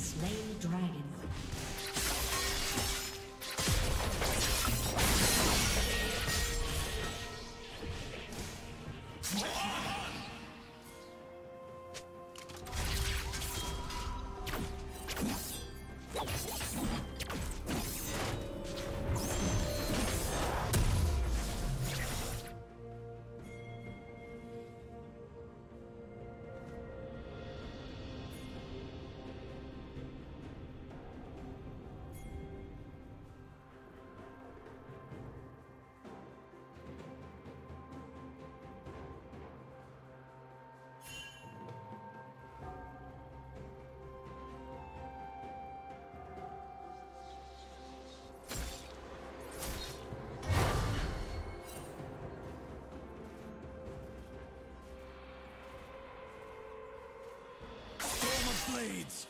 Slain the dragon. Blades!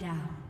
Down.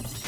you